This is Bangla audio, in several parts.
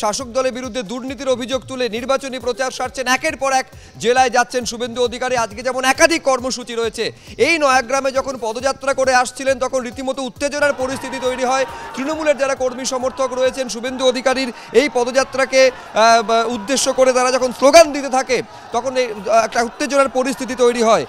শাসক দলের বিরুদ্ধে দুর্নীতির অভিযোগ তুলে নির্বাচনী প্রচার সারছেন একের পর এক। জেলায় যাচ্ছেন শুভেন্দু অধিকারী। আজকে যেমন একাধিক কর্মসূচি রয়েছে, এই নয়াগ্রামে যখন পদযাত্রা করে আসছিলেন, তখন রীতিমতো উত্তেজনার পরিস্থিতি তৈরি হয়। তৃণমূলের যারা কর্মী সমর্থক রয়েছেন, শুভেন্দু অধিকারীর এই পদযাত্রাকে উদ্দেশ্য করে তারা যখন স্লোগান দিতে থাকে, তখন একটা উত্তেজনার পরিস্থিতি তৈরি হয়।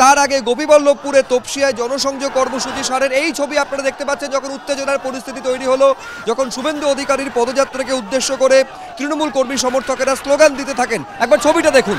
তার আগে গোপীবল্লভপুরে তপসিয়ায় জনসংযোগ কর্মসূচি সারের এই ছবি আপনারা দেখতে পাচ্ছেন যখন উত্তেজনার পরিস্থিতি তৈরি হলো, যখন শুভেন্দু অধিকারীর পদযাত্রাকে উদ্দেশ্য করে তৃণমূল কর্মী সমর্থকেরা স্লোগান দিতে থাকেন। একবার ছবিটা দেখুন।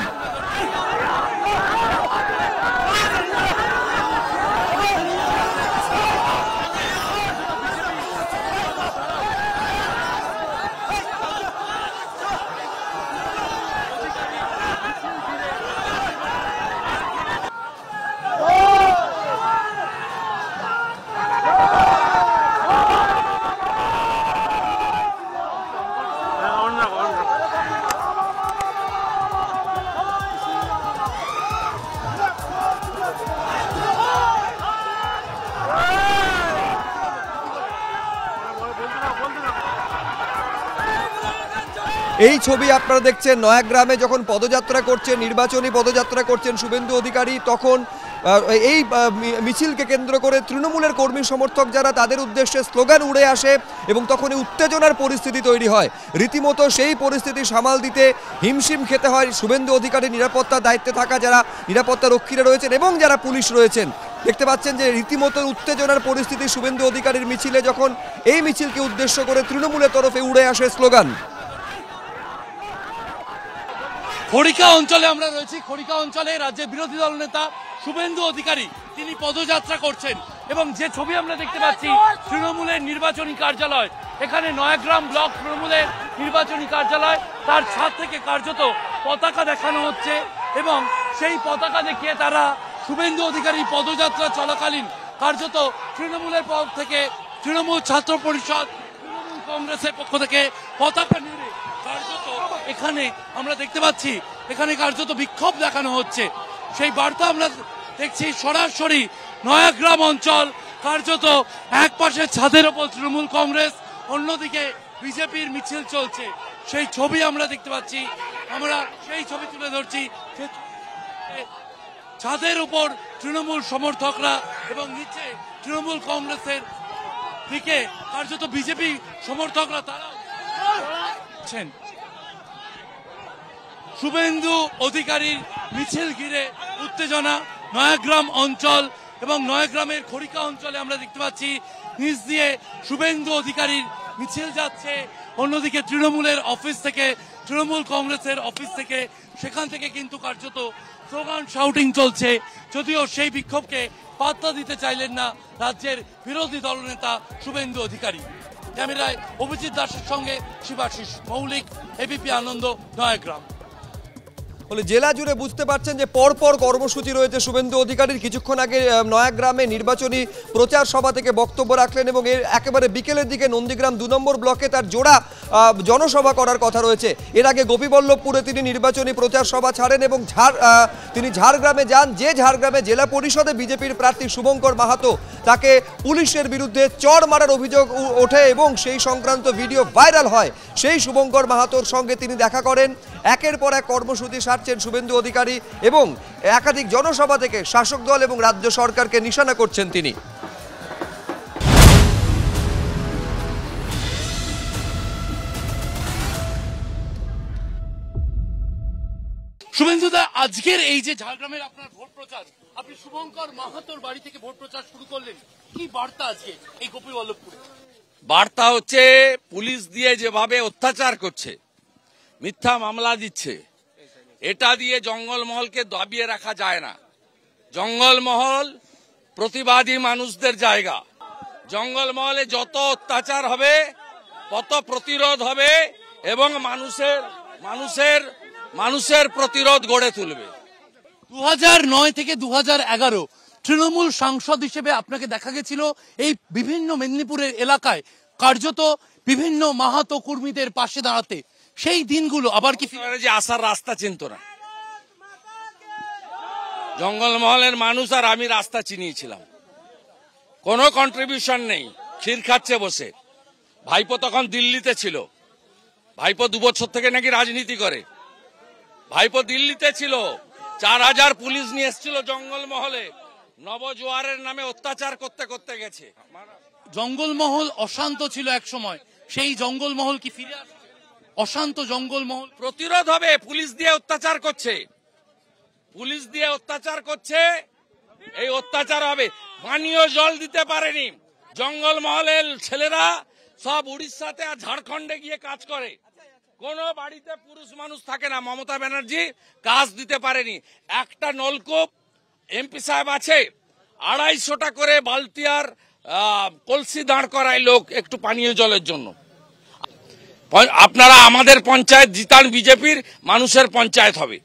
এই ছবি আপনারা দেখছেন নয়াগ্রামে যখন পদযাত্রা করছেন, নির্বাচনী পদযাত্রা করছেন শুভেন্দু অধিকারী, তখন এই মিছিলকে কেন্দ্র করে তৃণমূলের কর্মী সমর্থক যারা, তাদের উদ্দেশ্যে স্লোগান উড়ে আসে এবং তখনই উত্তেজনার পরিস্থিতি তৈরি হয়। রীতিমতো সেই পরিস্থিতি সামাল দিতে হিমশিম খেতে হয় শুভেন্দু অধিকারী নিরাপত্তার দায়িত্বে থাকা যারা, নিরাপত্তা রক্ষীরা রয়েছেন এবং যারা পুলিশ রয়েছেন। দেখতে পাচ্ছেন যে রীতিমতো উত্তেজনার পরিস্থিতি শুভেন্দু অধিকারীর মিছিলে যখন এই মিছিলকে উদ্দেশ্য করে তৃণমূলের তরফে উড়ে আসে স্লোগান। খড়িকা অঞ্চলে আমরা রয়েছি। খড়িকা অঞ্চলে রাজ্যের বিরোধী দল নেতা শুভেন্দু অধিকারী, তিনি পদযাত্রা করছেন এবং যে ছবি আমরা দেখতে পাচ্ছি, তৃণমূলের নির্বাচনী কার্যালয়। এখানে নয়াগ্রাম ব্লক তৃণমূলের নির্বাচনী কার্যালয়, তার ছাদ থেকে কার্যত পতাকা দেখানো হচ্ছে এবং সেই পতাকা দেখিয়ে তারা শুভেন্দু অধিকারী পদযাত্রা চলাকালীন কার্যত তৃণমূলের পক্ষ থেকে, তৃণমূল ছাত্র পরিষদ, তৃণমূল কংগ্রেসের পক্ষ থেকে পতাকা নেড়ে কার্যত এখানে আমরা দেখতে পাচ্ছি, এখানে কার্যত বিক্ষোভ দেখানো হচ্ছে। সেই বার্তা আমরা দেখছি সরাসরি নয়াগ্রাম অঞ্চল, কার্যত এক পাশে ছাদের ওপর তৃণমূল কংগ্রেস, অন্যদিকে বিজেপির মিছিল চলছে। সেই ছবি আমরা দেখতে পাচ্ছি, আমরা সেই ছবি তুলে ধরছি ছাদের উপর তৃণমূল সমর্থকরা এবং নিচে তৃণমূল কংগ্রেসের দিকে কার্যত বিজেপি সমর্থকরা তারা আছেন। শুভেন্দু অধিকারীর মিছিল ঘিরে উত্তেজনা, নয়াগ্রাম অঞ্চল এবং নয়াগ্রামের খড়িকা অঞ্চলে আমরা দেখতে পাচ্ছি নিচ দিয়ে শুভেন্দু অধিকারীর মিছিল যাচ্ছে। অন্যদিকে তৃণমূলের অফিস থেকে, তৃণমূল কংগ্রেসের অফিস থেকে, সেখান থেকে কিন্তু কার্যত স্লোগান শাউটিং চলছে। যদিও সেই বিক্ষোভকে পাত্তা দিতে চাইলেন না রাজ্যের বিরোধী দলনেতা শুভেন্দু অধিকারী। ক্যামেরায় অভিজিৎ দাসের সঙ্গে শিবাশিস মৌলিক এবিপি আনন্দ, নয়াগ্রাম। ফলে জেলা জুড়ে বুঝতে পারছেন যে পরপর কর্মসূচি রয়েছে শুভেন্দু অধিকারীর। কিছুক্ষণ আগে নয়াগ্রামে নির্বাচনী প্রচার সভা থেকে বক্তব্য রাখলেন এবং এর একেবারে বিকেলের দিকে নন্দীগ্রাম দু নম্বর ব্লকে তার জোড়া জনসভা করার কথা রয়েছে। এর আগে গোপীবল্লভপুরে তিনি নির্বাচনী প্রচার সভা ছাড়েন এবং ঝাড় তিনি ঝাড়গ্রামে যান। যে ঝাড়গ্রামে জেলা পরিষদে বিজেপির প্রার্থী শুভঙ্কর মাহাতো তাকে পুলিশের বিরুদ্ধে চড় মারার অভিযোগ ওঠে এবং সেই সংক্রান্ত ভিডিও ভাইরাল হয়। সেই শুভঙ্কর মাহাতোর সঙ্গে তিনি দেখা করেন। একের পর এক কর্মসূচি সারছেন শুভেন্দু অধিকারী এবং একাধিক জনসভা থেকে শাসক দল এবং রাজ্য সরকারকে নিশানা করছেন তিনি। শুভেন্দুদা, আজকের এই যে ঝাড়গ্রামের আপনার ভোট প্রচার, আপনি শুভঙ্কর মাহাতোর বাড়ি থেকে ভোট প্রচার শুরু করলেন। কি বার্তা আজকে এই গোপীবল্লভপুরে? বার্তা হচ্ছে, পুলিশ দিয়ে যেভাবে অত্যাচার করছে, মিথ্যা মামলা দিচ্ছে, এটা দিয়ে জঙ্গলমহলকে দাবিয়ে রাখা যায় না। জঙ্গলমহল প্রতিবাদী মানুষদের জায়গা। জঙ্গলমহলে যত অত্যাচার হবে, তত প্রতিরোধ হবে এবং মানুষের মানুষের মানুষের প্রতিরোধ গড়ে তুলবে। দু নয় থেকে দু তৃণমূল সাংসদ হিসেবে আপনাকে দেখা গেছিল এই বিভিন্ন মেদিনীপুরের এলাকায় কার্যত বিভিন্ন মাহাতো কর্মীদের পাশে দাঁড়াতে। সেই দিনগুলো আবার কি যে আসার রাস্তা চিনত না। জঙ্গলমহলের মানুষ আর আমি রাস্তা চিনিয়েছিলাম। কোনো কন্ট্রিবিউশন নেই ক্ষীর খাচ্ছে বসে। ভাইপো তখন দিল্লিতে ছিল। ভাইপো দু বছর থেকে নাকি রাজনীতি করে। ভাইপো দিল্লিতে ছিল। চার হাজার পুলিশ নিয়ে এসেছিল জঙ্গলমহলে। নবজোয়ারের নামে অত্যাচার করতে করতে গেছে। জঙ্গলমহল অশান্ত ছিল এক সময়। সেই জঙ্গলমহল কি ফিরে আসছে? অশান্ত জঙ্গলমহল। প্রতিরোধ হবে পুলিশ দিয়ে অত্যাচার করছে। পুলিশ দিয়ে অত্যাচার করছে এই অত্যাচার হবে। পানীয় জল দিতে পারেনি। জঙ্গলমহলের ছেলেরা সব উড়িষ্যাতে আর ঝাড়খণ্ডে গিয়ে কাজ করে। কোন বাড়িতে পুরুষ মানুষ থাকে না। মমতা ব্যানার্জি কাজ দিতে পারেনি। একটা নলকূপ এমপি সাহেব আছে, আড়াইশোটা করে বালতি আর কলসি দাঁড় করায় লোক একটু পানীয় জলের জন্য। আপনারা আমাদের পঞ্চায়েত জিতান বিজেপির মানুষের পঞ্চায়েত হবে।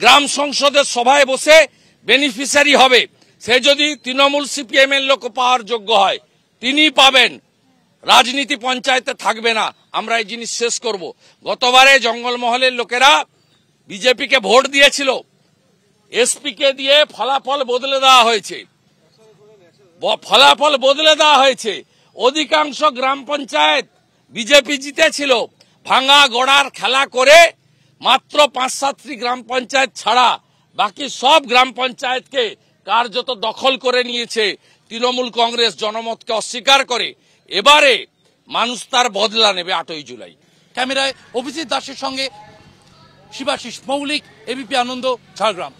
গ্রাম সংসদের সভায় বসে বেনিফিশিয়ারি হবে। সে যদি তৃণমূল সিপিএম এর লোক পাওয়ার যোগ্য হয় তিনি পাবেন। রাজনীতি পঞ্চায়েতে থাকবে না। আমরা এই জিনিস শেষ করব। গতবারে জঙ্গলমহলের লোকেরা বিজেপিকে ভোট দিয়েছিল। এসপি কে দিয়ে ফলাফল বদলে দেওয়া হয়েছে। ফলাফল বদলে দেওয়া হয়েছে। অধিকাংশ গ্রাম পঞ্চায়েত বিজেপি জিতেছিল। ভাঙা গড়ার খেলা করে মাত্র পাঁচ সাতটি গ্রাম পঞ্চায়েত ছাড়া বাকি সব গ্রাম পঞ্চায়েতকে কার্যত দখল করে নিয়েছে। তৃণমূল কংগ্রেস জনমতকে অস্বীকার করে। এবারে মানুষ তার বদলা নেবে আটই জুলাই। ক্যামেরায় অভিজিৎ দাসের সঙ্গে শিবাশিস মৌলিক এবিপি আনন্দ, ঝাড়গ্রাম।